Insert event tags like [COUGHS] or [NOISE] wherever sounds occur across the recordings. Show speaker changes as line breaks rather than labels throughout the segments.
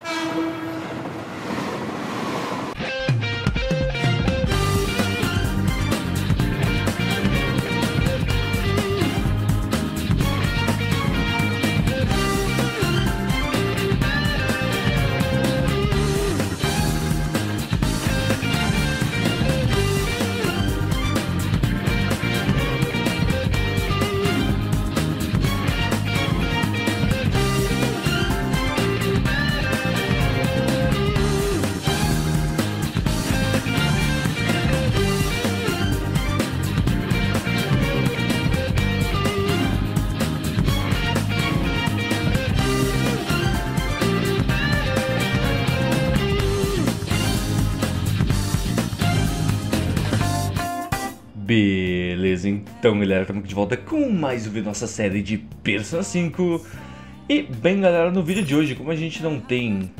Beleza, então galera, estamos aqui de volta com mais um vídeo da nossa série de Persona 5 E bem galera, no vídeo de hoje, como a gente não tem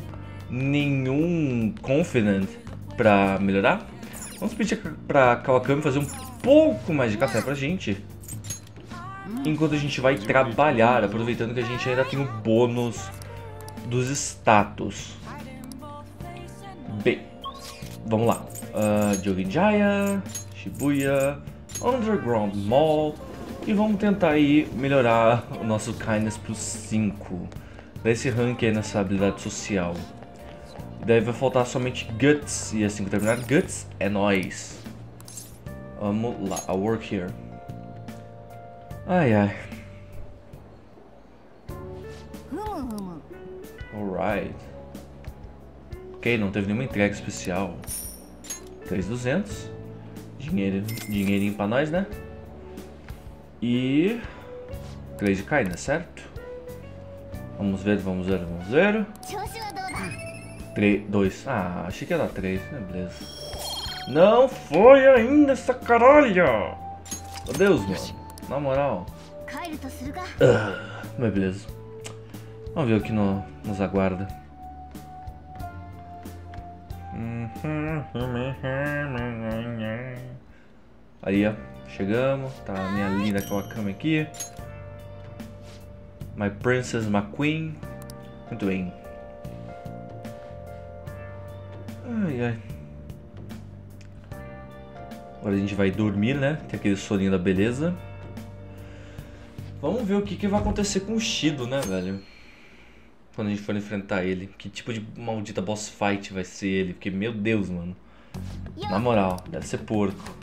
nenhum Confident pra melhorar Vamos pedir pra Kawakami fazer um pouco mais de café pra gente. Enquanto a gente vai trabalhar, aproveitando que a gente ainda tem o bônus dos status. Bem, vamos lá. Uh, Joginjaya Shibuya, Underground Mall e vamos tentar aí melhorar o nosso Kindness plus 5 desse rank aí nessa habilidade social. Daí vai faltar somente Guts e assim que terminar Guts é nóis. Vamos lá, I'll work here. Ai ai. Alright. Ok, não teve nenhuma entrega especial. 3200. Dinheiro, dinheirinho pra nós, né? E... 3 de caída, certo? Vamos ver, vamos ver, vamos ver. 3, 2. Ah, achei que dar 3, né? Beleza. Não foi ainda essa caralho! Meu Deus, mano. Na moral. Ah, mas beleza. Vamos ver o que no, nos aguarda. Aí, ó. Chegamos. Tá a minha linda Kawakami aqui. My Princess McQueen. Muito bem. Ai, ai. Agora a gente vai dormir, né? Tem aquele soninho da beleza. Vamos ver o que, que vai acontecer com o Shido, né, velho? Quando a gente for enfrentar ele. Que tipo de maldita boss fight vai ser ele? Porque, meu Deus, mano. Na moral, deve ser porco.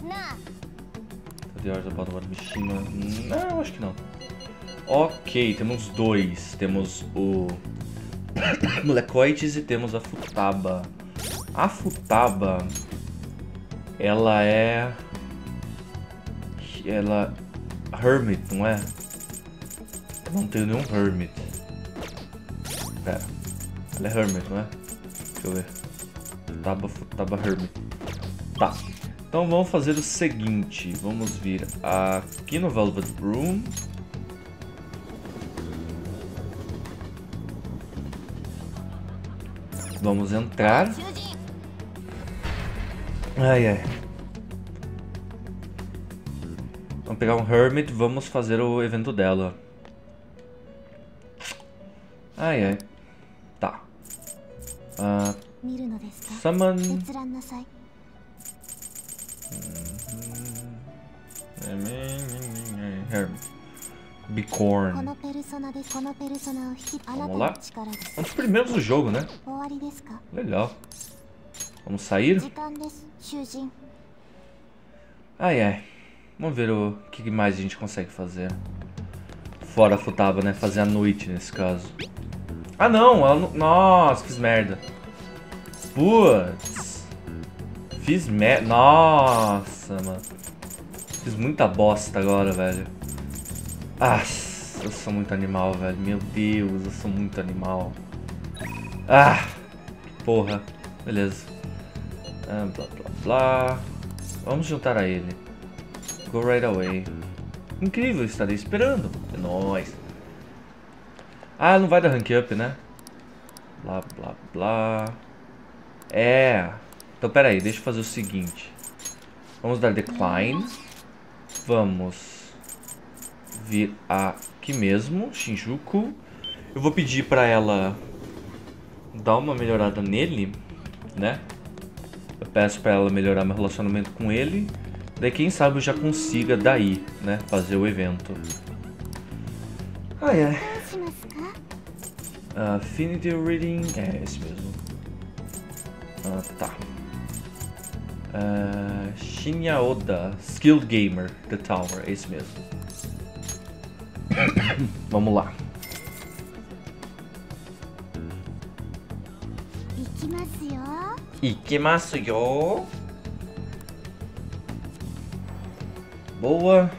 The Art about War Mishima. Não, acho que não. Ok, temos dois. Temos o [COUGHS] Molecoides e temos a Futaba. A Futaba, ela é... Ela... Hermit, não é? Eu não tenho nenhum Hermit. Pera. Ela é Hermit, não é? Deixa eu ver. Futaba, Futaba, Hermit. Tá. Então vamos fazer o seguinte, vamos vir aqui no Velvet Room. Vamos entrar. Ai, ai. Vamos pegar um Hermit, vamos fazer o evento dela. Ai, ai. Uh, summon... Bicorn. Vamos lá. Um dos primeiros do jogo, né? Legal. Vamos sair? Ai, ai. Vamos ver o que mais a gente consegue fazer. Fora a Futaba, né? Fazer a noite, nesse caso. Ah, não. Ela não... Nossa, fiz merda. Putz. Fiz merda. Nossa, mano. Fiz muita bosta agora, velho. Ah, eu sou muito animal, velho. Meu Deus, eu sou muito animal. Ah, porra. Beleza. Ah, blá, blá, blá. Vamos juntar a ele. Go right away. Incrível, estarei esperando. É nóis. Ah, não vai dar rank up, né? Blá, blá, blá. É. Então, pera aí. Deixa eu fazer o seguinte. Vamos dar decline. Vamos vir aqui mesmo, Shinjuku. Eu vou pedir pra ela dar uma melhorada nele, né? Eu peço pra ela melhorar meu relacionamento com ele. Daí quem sabe eu já consiga daí, né? Fazer o evento. Ai ai. Affinity Reading. É esse mesmo. Ah, tá. Uh, Shinya Oda, Skilled Gamer, The Tower, é esse mesmo. [COUGHS] Vamos lá. Ikimasu yo. Boa.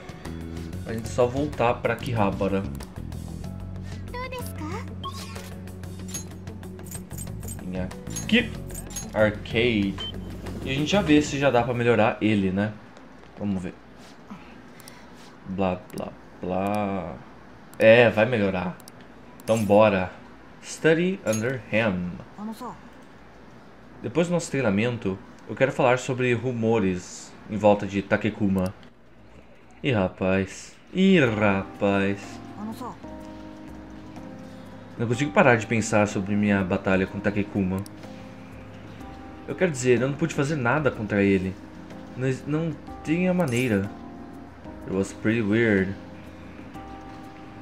A gente só voltar pra Kihabara. Aqui. Arcade. E a gente já vê se já dá pra melhorar ele, né? Vamos ver. Blá, blá, blá. É, vai melhorar. Então bora. Study under him. Depois do nosso treinamento, eu quero falar sobre rumores em volta de Takekuma. Ih, rapaz. Ih, rapaz. Não consigo parar de pensar sobre minha batalha com Takekuma. Eu quero dizer, eu não pude fazer nada contra ele. Não, não tinha maneira. It was pretty weird.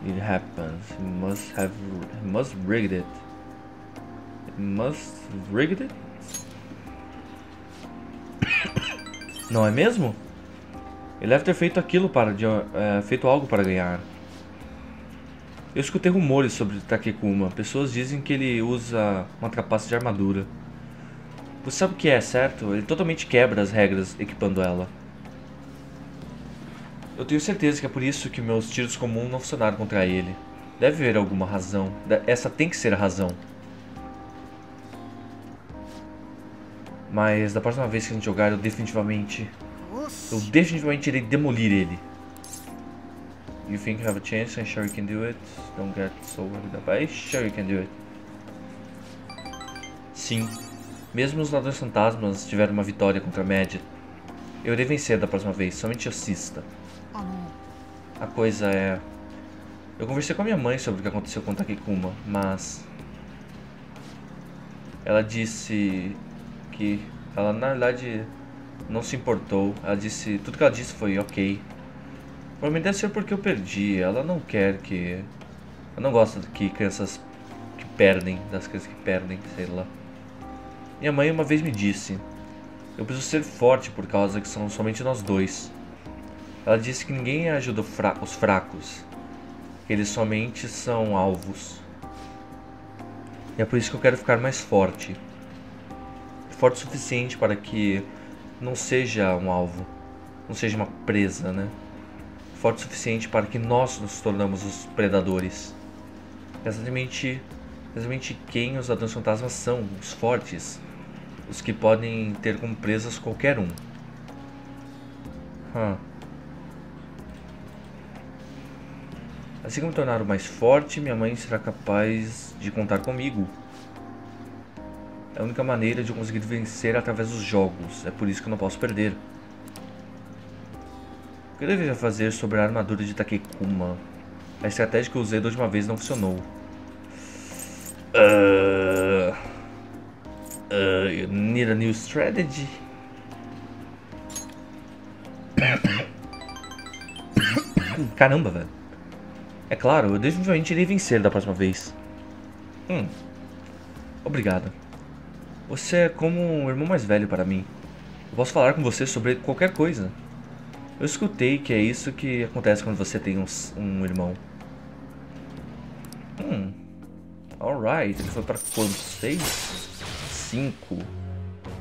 It happens. He must have. He must rigged it. He must rigged it? Não é mesmo? Ele deve ter feito aquilo para de, é, feito algo para ganhar. Eu escutei rumores sobre Takekuma. Pessoas dizem que ele usa uma trapaça de armadura. Você sabe o que é, certo? Ele totalmente quebra as regras equipando ela. Eu tenho certeza que é por isso que meus tiros comuns não funcionaram contra ele. Deve haver alguma razão. Essa tem que ser a razão. Mas da próxima vez que a gente jogar, eu definitivamente... Eu definitivamente irei demolir ele. You think you have a chance? I'm sure you can do it. Don't get so worried about it. Sure you can do it. Sim. Mesmo os ladrões fantasmas tiveram uma vitória contra a Mad. Eu irei vencer da próxima vez, somente assista. A coisa é... Eu conversei com a minha mãe sobre o que aconteceu com Takekuma, mas... Ela disse que ela na verdade não se importou. Ela disse, tudo que ela disse foi ok. Provavelmente deve ser porque eu perdi. Ela não quer que... Ela não gosta que crianças que perdem, das crianças que perdem, sei lá. Minha mãe uma vez me disse: Eu preciso ser forte por causa que são somente nós dois. Ela disse que ninguém ajuda fra os fracos, eles somente são alvos. E é por isso que eu quero ficar mais forte. Forte o suficiente para que não seja um alvo, não seja uma presa, né? Forte o suficiente para que nós nos tornamos os predadores. Exatamente, exatamente quem os ladrões fantasmas são, os fortes os que podem ter como presas qualquer um. Hum. Assim que me tornar mais forte, minha mãe será capaz de contar comigo. É a única maneira de eu conseguir vencer através dos jogos. É por isso que eu não posso perder. O que eu deveria fazer sobre a armadura de Takekuma? A estratégia que eu usei da última vez não funcionou. Uh... Uh, you need a new strategy. Caramba, velho. É claro, eu definitivamente irei vencer da próxima vez. Hum. Obrigado. Você é como um irmão mais velho para mim. Eu posso falar com você sobre qualquer coisa. Eu escutei que é isso que acontece quando você tem um, um irmão. Hum. Alright, ele foi para quanto? Seis? 5.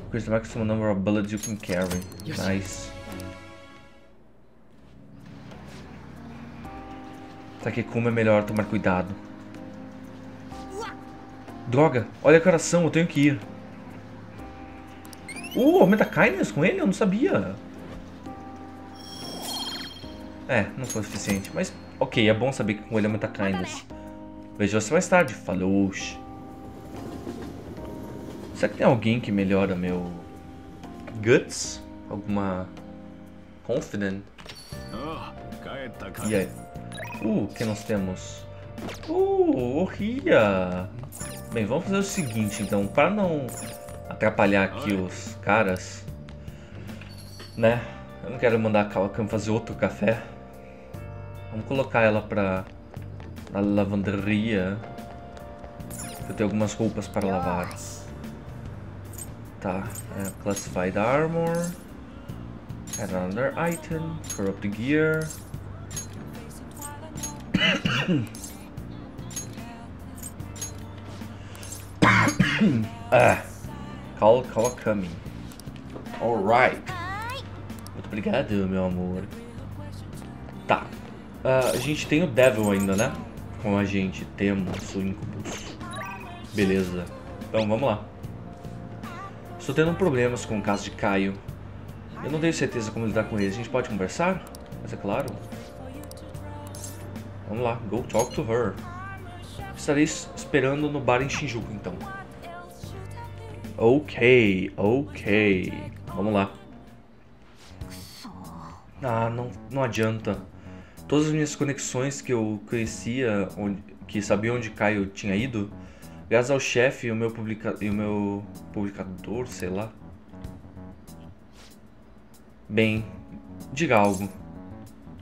Increase the maximum number of bullets you can carry. Nice. Takekuma é melhor tomar cuidado. Droga, olha que coração, eu tenho que ir. Uh, aumenta kindness com ele? Eu não sabia. É, não foi o suficiente, mas ok, é bom saber que com ele aumenta kindness. Vejo você mais tarde. Falou. Será que tem alguém que melhora meu guts? Alguma confident? E aí? Uh, o que nós temos? Uh, Ria! Bem, vamos fazer o seguinte então, para não atrapalhar aqui os caras, né? Eu não quero mandar a Kawakami fazer outro café. Vamos colocar ela pra na lavanderia. Eu tenho algumas roupas para lavar. Tá, é, Classified Armor. Another item. Corrupt Gear. [COUGHS] ah, Call Kawakami. Alright. Muito obrigado, meu amor. Tá. Uh, a gente tem o Devil ainda, né? Com a gente. Temos o Incubus. Beleza. Então, vamos lá. Estou tendo problemas com o caso de Caio. Eu não tenho certeza como lidar com ele. A gente pode conversar? Mas é claro. Vamos lá. Go talk to her. Estarei esperando no bar em Shinjuku, então. Ok, ok. Vamos lá. Ah, não, não adianta. Todas as minhas conexões que eu conhecia, onde, que sabia onde Caio tinha ido, graças ao chefe e o meu, publica, e o meu publicador, sei lá. Bem, diga algo.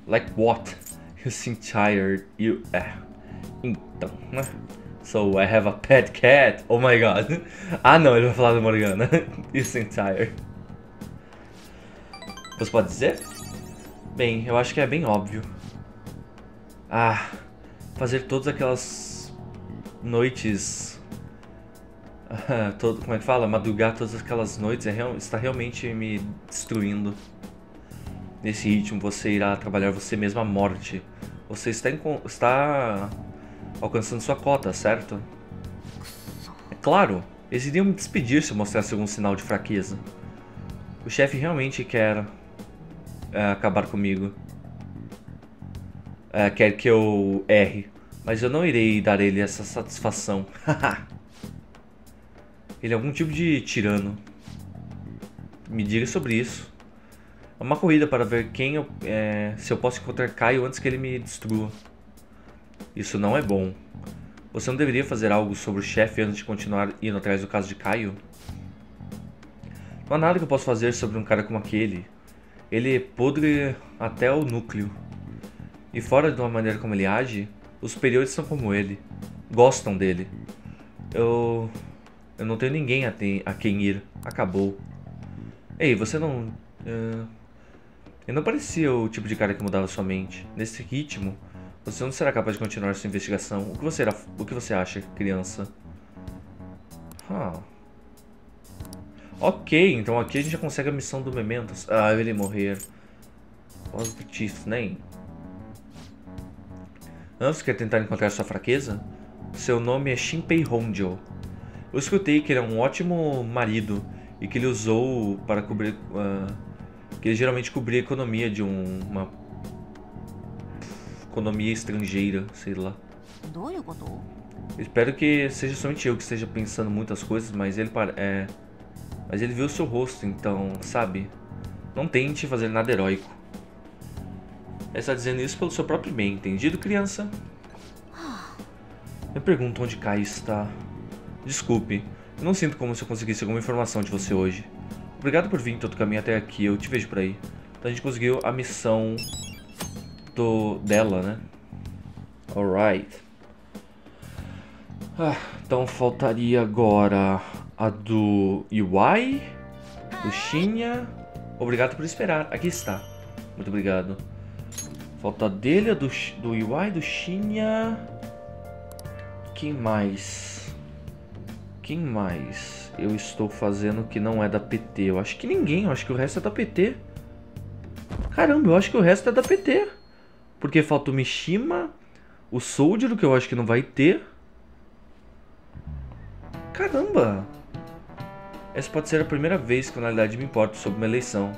Like what? [LAUGHS] You seem tired. You. É. Então, né? So I have a pet cat. Oh my god. [LAUGHS] Ah não, ele vai falar do Morgana. [LAUGHS] you seem tired. Você pode dizer? Bem, eu acho que é bem óbvio. Ah, fazer todas aquelas noites. [LAUGHS] todo, como é que fala? Madrugar todas aquelas noites é real, está realmente me destruindo. Nesse ritmo, você irá trabalhar você mesmo à morte. Você está, em, está alcançando sua cota, certo? É claro, eles iriam me despedir se eu mostrasse algum sinal de fraqueza. O chefe realmente quer é, acabar comigo. É, quer que eu erre. Mas eu não irei dar ele essa satisfação. [LAUGHS] ele é algum tipo de tirano. Me diga sobre isso. É uma corrida para ver quem eu, é, se eu posso encontrar Caio antes que ele me destrua. Isso não é bom. Você não deveria fazer algo sobre o chefe antes de continuar indo atrás do caso de Caio? Não há nada que eu possa fazer sobre um cara como aquele. Ele é podre até o núcleo. E fora de uma maneira como ele age, os superiores são como ele. Gostam dele. Eu. Eu não tenho ninguém a, ter, a quem ir. Acabou. Ei, você não. Uh, eu não parecia o tipo de cara que mudava sua mente. Nesse ritmo, você não será capaz de continuar sua investigação. O que você, era, o que você acha, criança? Ah. Ok, então aqui a gente já consegue a missão do Mementos. Ah, ele morrer. Positive nem. Antes quer tentar encontrar sua fraqueza? Seu nome é Shinpei Honjo. Eu escutei que ele é um ótimo marido e que ele usou para cobrir. Uh, que ele geralmente cobria a economia de um, uma. economia estrangeira, sei lá. espero que seja somente eu que esteja pensando muitas coisas, mas ele é. Mas ele viu o seu rosto, então, sabe? Não tente fazer nada heróico. Ele está dizendo isso pelo seu próprio bem, entendido, criança? Eu pergunto onde Kai está. Desculpe, eu não sinto como se eu conseguisse alguma informação de você hoje. Obrigado por vir todo o caminho até aqui, eu te vejo por aí. Então a gente conseguiu a missão do dela, né? Alright. Ah, então faltaria agora a do Iwai, do Shinya. Obrigado por esperar. Aqui está. Muito obrigado. Falta dele, a do, do Iwai, do Shinya. Quem mais? Quem mais eu estou fazendo que não é da PT? Eu acho que ninguém, eu acho que o resto é da PT. Caramba, eu acho que o resto é da PT. Porque falta o Mishima, o Soldier, que eu acho que não vai ter. Caramba! Essa pode ser a primeira vez que na realidade me importo sobre uma eleição.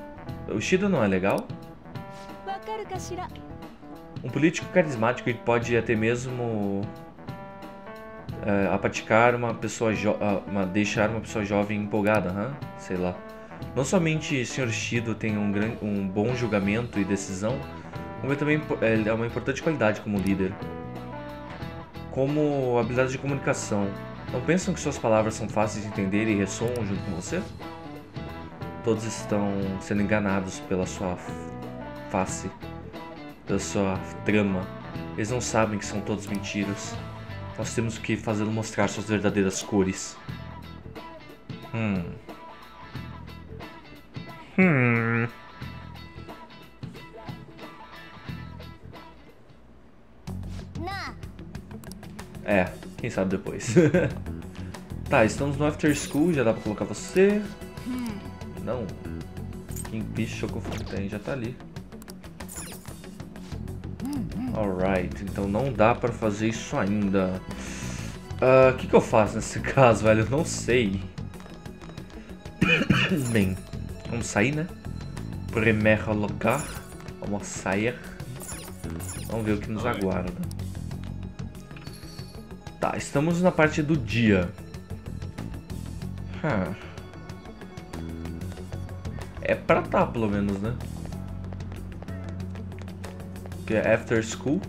O Shido não é legal? Um político carismático que pode até mesmo é, apaticar uma pessoa uma, deixar uma pessoa jovem empolgada, huh? sei lá. Não somente Sr. Shido tem um, um bom julgamento e decisão, como também é, é uma importante qualidade como líder. Como habilidade de comunicação. Não pensam que suas palavras são fáceis de entender e ressoam junto com você? Todos estão sendo enganados pela sua face, pela sua trama. Eles não sabem que são todos mentiras. Nós temos que fazê-lo mostrar suas verdadeiras cores. Hum. Hum. É, quem sabe depois. [LAUGHS] tá, estamos no After School, já dá pra colocar você. Não. Kingfish Chocofontaine já tá ali. Alright, então não dá pra fazer isso ainda. Ah, o uh, que, que eu faço nesse [LAUGHS] caso, velho? Eu não sei. [COUGHS] Bem, vamos sair, né? Primeiro lugar. Vamos sair. Vamos ver o que nos aguarda. Tá, estamos na parte do dia. Huh. É pra tá, pelo menos, né? Que é after school.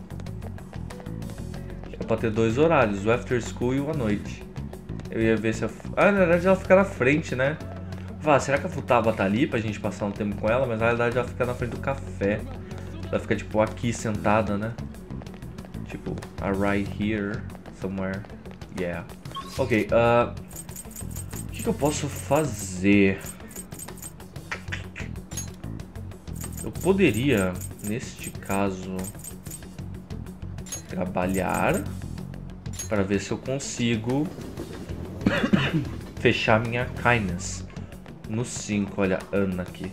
É pra ter dois horários, o after school e o à noite. Eu ia ver se a... Ah, na verdade ela fica na frente, né? Vá, será que a Futaba tá ali pra gente passar um tempo com ela? Mas na verdade ela fica na frente do café. Ela fica, tipo, aqui sentada, né? Tipo, right here, somewhere. Yeah. Ok, uh... O que, que eu posso fazer? Eu poderia, neste caso, trabalhar para ver se eu consigo [COUGHS] fechar minha kindness no 5. Olha, Ana aqui.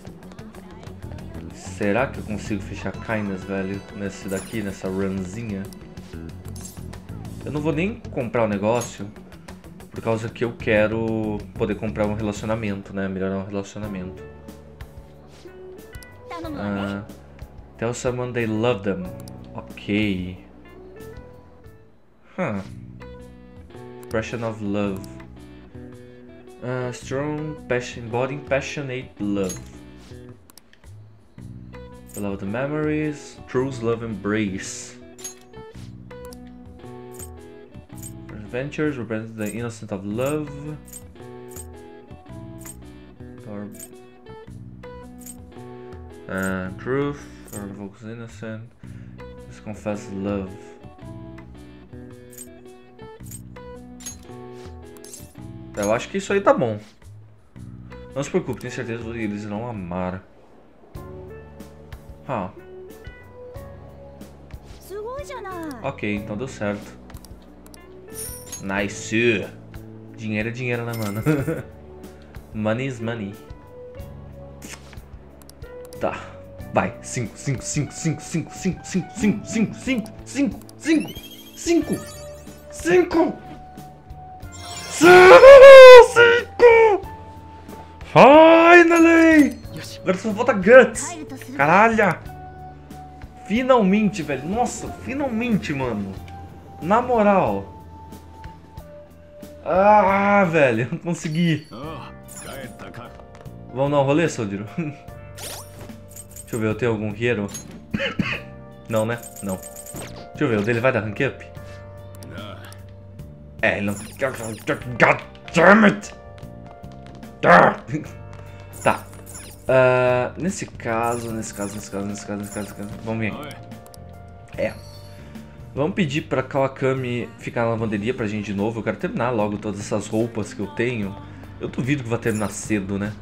Será que eu consigo fechar kindness, velho, nesse daqui, nessa runzinha? Eu não vou nem comprar o um negócio por causa que eu quero poder comprar um relacionamento, né? Melhorar um relacionamento. Uh, tell someone they love them. Ok. Huh. Expression of love. Uh, strong passion, embodying passionate love. Love the memories. True love embrace. Adventures represent the innocence of love. Uh, truth or evokes innocent. Just confess love. Eu acho que isso aí tá bom. Não se preocupe, tenho certeza que eles irão amar. Ah. Ok, então deu certo. Nice. Dinheiro é dinheiro, né, mano? [LAUGHS] money is money. Tá. Vai. 5, 5, 5, 5, 5, 5, 5, 5, 5, 5, 5, 5, 5, 5. 5! Finally! Agora só falta Guts. Caralho! Finalmente, velho. Nossa, finalmente, mano. Na moral. Ah, velho. Consegui. Vamos dar um rolê, Soldiro? Deixa eu ver, eu tenho algum hero? Não, né? Não. Deixa eu ver, o dele vai dar rank up? É, ele não... God damn it! Tá. Uh, nesse caso, nesse caso, nesse caso, nesse caso, nesse caso, nesse caso. Vamos vir aqui. É. Vamos pedir pra Kawakami ficar na lavanderia pra gente de novo. Eu quero terminar logo todas essas roupas que eu tenho. Eu duvido que vai terminar cedo, né?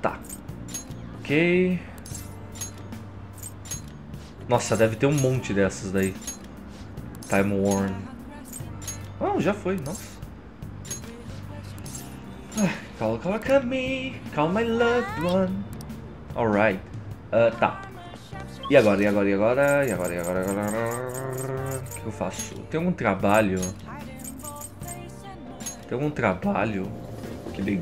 Tá. Ok. Nossa, deve ter um monte dessas daí. Time Worn. Oh, já foi, nossa. Call, call, call me. Call my loved one. Alright. Uh, tá. E agora, e agora, e agora? E agora, e agora, e agora? O que eu faço? Tem algum trabalho? Tem algum trabalho? Que de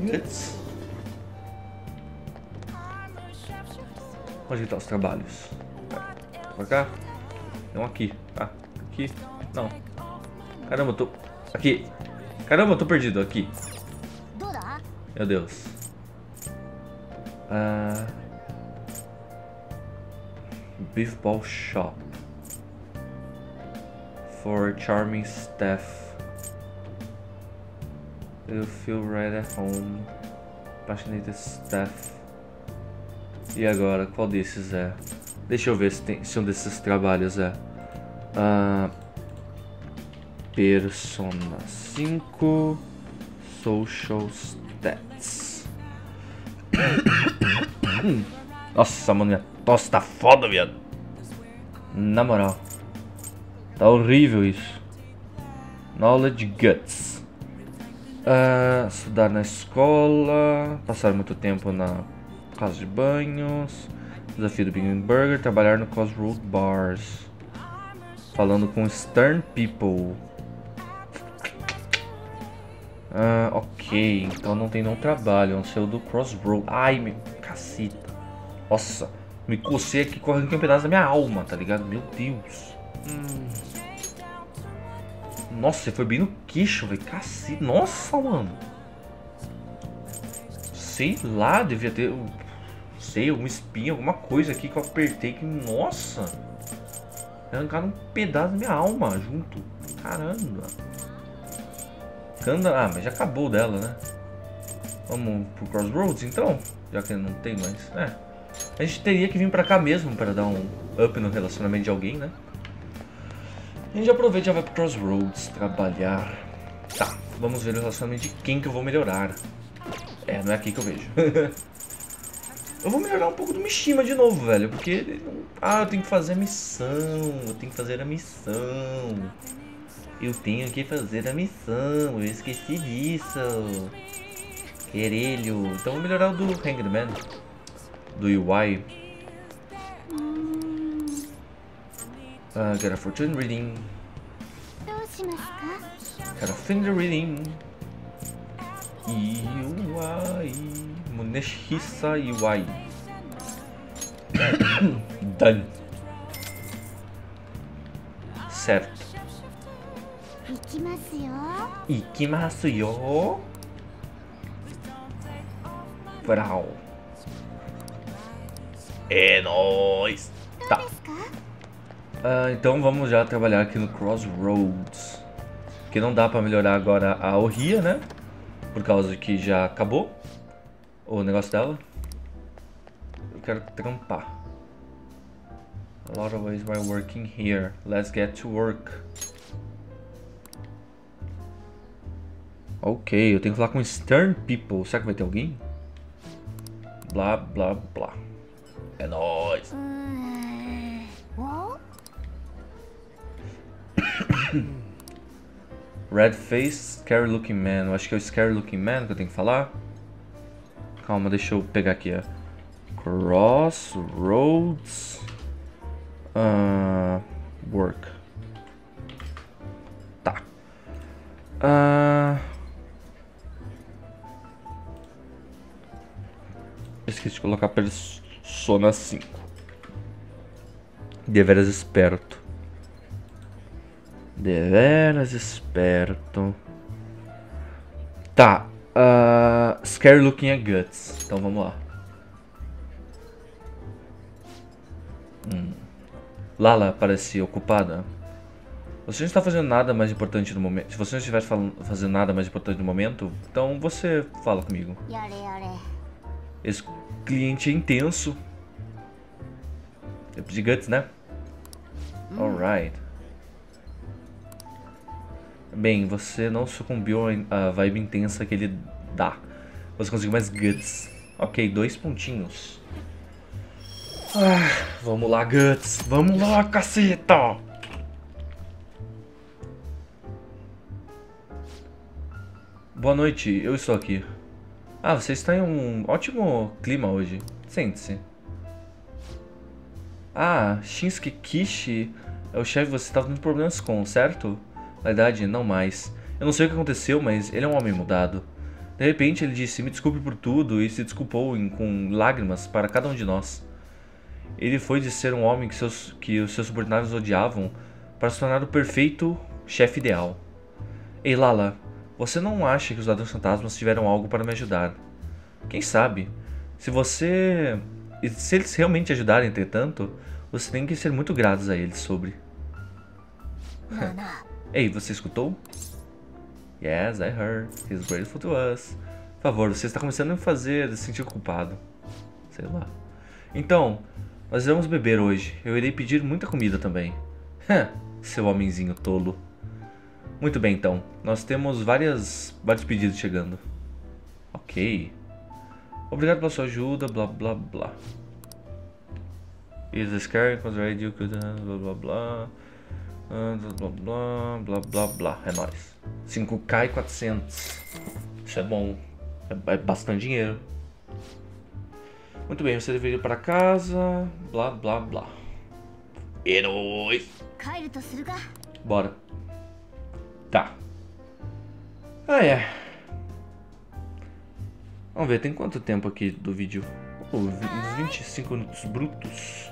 Onde estão os trabalhos? Pra cá? Não, aqui. Ah, aqui. Não. Caramba, eu tô... Aqui. Caramba, eu tô perdido. Aqui. Meu Deus. Ah... Beef Ball Shop. For charming staff. You feel right at home. Passionate staff. E agora, qual desses é? Deixa eu ver se, tem, se um desses trabalhos é. Uh, Persona 5 Social Stats. [COUGHS] Nossa, mano, minha tosse tá foda, viado. Na moral. Tá horrível isso. Knowledge Guts. Uh, estudar na escola. Passar muito tempo na casa de banhos. Desafio do Big Burger. Trabalhar no Crossroad Bars. Falando com Stern People. Ah, ok. Então não tem nenhum trabalho. É um seu do Crossroad. Ai, meu caceta. Nossa. Me cocei aqui correndo um pedaço da minha alma, tá ligado? Meu Deus. Hum. Nossa, foi bem no queixo, velho. Cacete. Nossa, mano. Sei lá, devia ter. Sei, alguma espinha, alguma coisa aqui que eu apertei que. Nossa! Arrancaram um pedaço da minha alma junto. Caramba. Canda. Ah, mas já acabou dela, né? Vamos pro Crossroads então? Já que não tem mais. É. A gente teria que vir pra cá mesmo pra dar um up no relacionamento de alguém, né? A gente aproveita e já vai pro Crossroads trabalhar. Tá, vamos ver o relacionamento de quem que eu vou melhorar. É, não é aqui que eu vejo. [LAUGHS] eu vou melhorar um pouco do Mishima de novo, velho. Porque... Ah, eu tenho que fazer a missão. Eu tenho que fazer a missão. Eu tenho que fazer a missão. Eu esqueci disso. Querelho. Então vou melhorar o do Hangman. Do UI. Uh, get a fortune reading. Get a finger reading. UI. Muneshisa UI. Done. Certo. Ikimasu yo. Brau. É nóis. Tá. Uh, então vamos já trabalhar aqui no Crossroads. Que não dá pra melhorar agora a Ohia, né? Por causa que já acabou o negócio dela. Eu quero trampar. A lot of ways by working here. Let's get to work. Ok, eu tenho que falar com Stern People. Será que vai ter alguém? Blá, blá, blá. É nóis. [COUGHS] Red Face, Scary Looking Man. Eu acho que é o Scary Looking Man que eu tenho que falar. Calma, deixa eu pegar aqui, ó. Crossroads. Uh, work. Tá. Uh, esqueci de colocar Persona 5. Deveras esperto. Deveras esperto. Tá. Uh, scary looking at guts. Então vamos lá. Hum. Lala parece ocupada. Você não está fazendo nada mais importante no momento. Se você não estiver fazendo nada mais importante no momento, então você fala comigo. Esse cliente é intenso. É de guts, né? Hum. Alright. Bem, você não sucumbiu à vibe intensa que ele dá. Você conseguiu mais guts. Ok, dois pontinhos. Ah, vamos lá, Guts. Vamos lá, caceta. Boa noite, eu estou aqui. Ah, você está em um ótimo clima hoje. Sente-se. Ah, Shinsuke Kishi é o chefe que você estava tendo problemas com, certo? Na verdade, não mais. Eu não sei o que aconteceu, mas ele é um homem mudado. De repente ele disse me desculpe por tudo e se desculpou em, com lágrimas para cada um de nós. Ele foi de ser um homem que, seus, que os seus subordinados odiavam para se tornar o perfeito chefe ideal. Ei Lala, você não acha que os ladrões fantasmas tiveram algo para me ajudar? Quem sabe? Se você. Se eles realmente ajudarem, entretanto, você tem que ser muito gratos a eles sobre. Ei, você escutou? Yes, I heard. He's grateful to us. Por favor, você está começando a me fazer sentir culpado. Sei lá. Então, nós vamos beber hoje. Eu irei pedir muita comida também. Seu homenzinho tolo. Muito bem, então. Nós temos várias, vários pedidos chegando. Ok. Obrigado pela sua ajuda, blá blá blá. Is the scary you could blá blá blá. Blá blá blá blá blá. É nóis. 5k e 400. Isso é bom. É, é bastante dinheiro. Muito bem, você deveria ir para casa. Blá blá blá. Herói. Bora. Tá. Ah, é. Vamos ver, tem quanto tempo aqui do vídeo? Oh, uns 25 minutos brutos.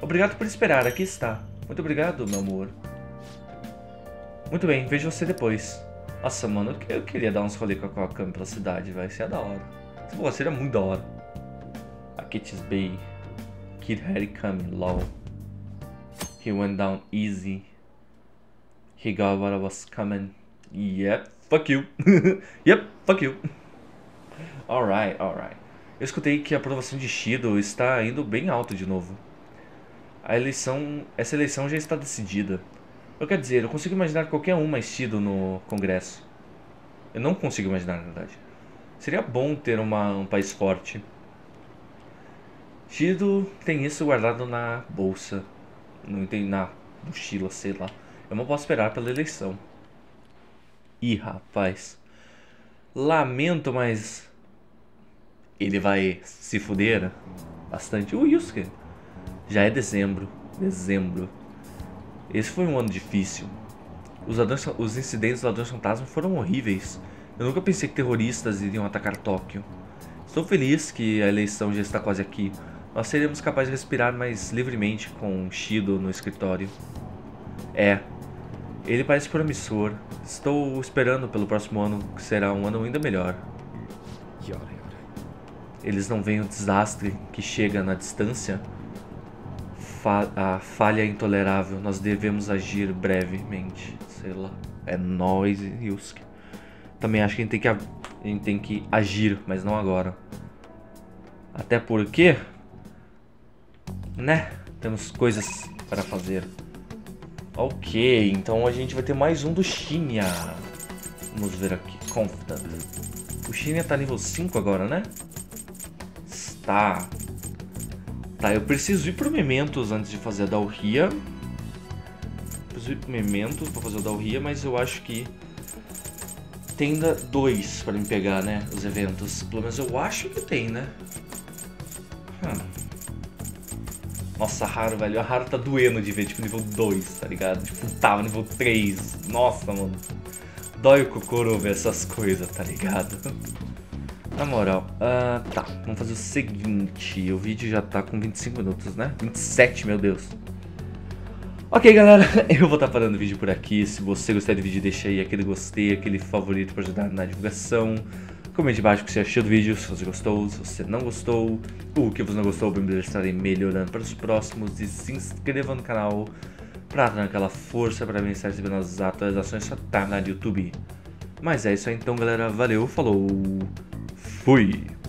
Obrigado por esperar, aqui está. Muito obrigado, meu amor. Muito bem, vejo você depois. Nossa, mano, eu queria dar uns rolê com a Kami pela cidade, vai ser da hora. Pô, seria muito da hora. A Kitty's Bay. Kid Harry coming, lol. He went down easy. He got what I was coming. Yep, fuck you. [LAUGHS] yep, fuck you. Alright, alright. Eu escutei que a aprovação de Shido está indo bem alto de novo. A eleição, essa eleição já está decidida. Eu quero dizer, eu consigo imaginar qualquer um mais Shido no Congresso. Eu não consigo imaginar, na verdade. Seria bom ter uma, um país forte. Shido tem isso guardado na bolsa não tem na mochila, sei lá. Eu não posso esperar pela eleição. Ih, rapaz. Lamento, mas ele vai se fuder bastante. O Yusuke. Já é dezembro. Dezembro. Esse foi um ano difícil. Os, ladrões, os incidentes dos ladrões fantasma foram horríveis. Eu nunca pensei que terroristas iriam atacar Tóquio. Estou feliz que a eleição já está quase aqui. Nós seremos capazes de respirar mais livremente com Shido no escritório. É, ele parece promissor. Estou esperando pelo próximo ano, que será um ano ainda melhor. Eles não veem o desastre que chega na distância? Fa a falha é intolerável. Nós devemos agir brevemente. Sei lá. É nós, Yusuke. Também acho que a gente tem que, a gente tem que agir, mas não agora. Até porque né? Temos coisas para fazer. Ok, então a gente vai ter mais um do Shinya. Vamos ver aqui. Confident. O Shinya tá nível 5 agora, né? Está. Tá, eu preciso ir pro Mementos antes de fazer a Dalria. Preciso ir pro Mementos pra fazer a Dalria, mas eu acho que tem ainda dois pra me pegar, né? Os eventos. Pelo menos eu acho que tem, né? Hum. Nossa, Haru, velho. A Haru tá doendo de ver, tipo, nível 2, tá ligado? Tipo, tava nível 3. Nossa, mano. Dói o Kokoro ver essas coisas, tá ligado? Na moral, uh, tá, vamos fazer o seguinte, o vídeo já tá com 25 minutos, né? 27, meu Deus. Ok, galera, [LAUGHS] eu vou estar tá parando o vídeo por aqui. Se você gostar do vídeo, deixa aí aquele gostei, aquele favorito para ajudar na divulgação. Comente embaixo o que você achou do vídeo, se você gostou, se você não gostou, o que você não gostou, bem estarei melhorando para os próximos e se inscreva no canal para dar aquela força para mim estar recebendo as atualizações só tá na YouTube. Mas é isso aí então galera, valeu, falou, fui!